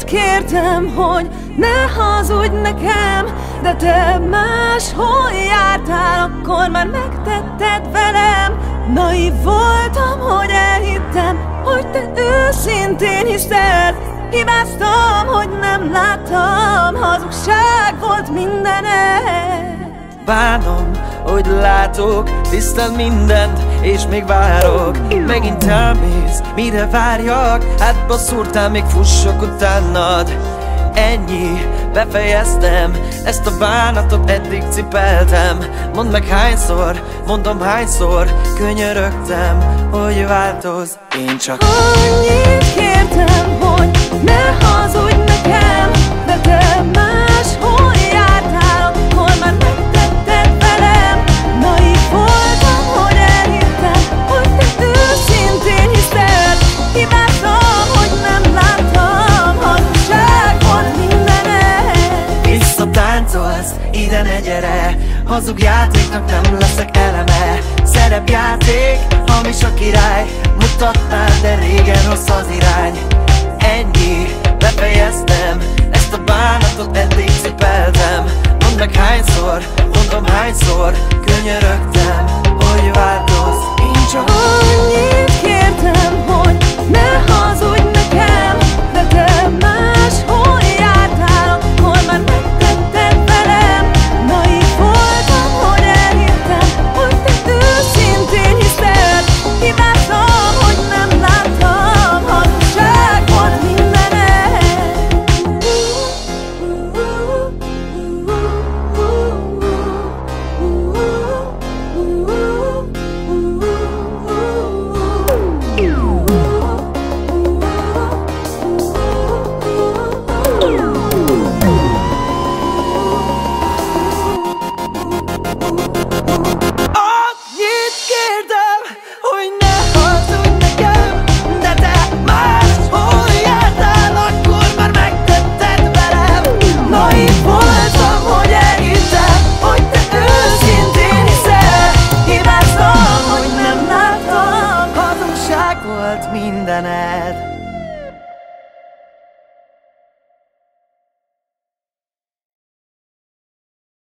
Annyit kértem, hogy ne hazudj nekem De te máshol jártál, akkor már megtetted velem. Naiv voltam, hogy elhittem, hogy te őszintén hiszed Hibáztam, hogy nem láttam, hazugság volt mindened Bánom, hogy látok, tisztán mindent, és még várok. Megint elmész, mire várjak, hát szúrtál, még fussak utánad. Ennyi, befejeztem, ezt a bánatot eddig cipeltem. Mondd meg hányszor, mondom hányszor, könyörögtem, hogy változ. Én csak Annyit ide ne gyere. Hazug játéknak nem leszek eleme. Szerepjáték, hamis a király. Mutatnál, de régen rossz az irány. Ennyi, befejeztem. Ezt a bánatot eddig cipeltem. Mondd meg hányszor, mondom hányszor Könyörögtem, volt mindened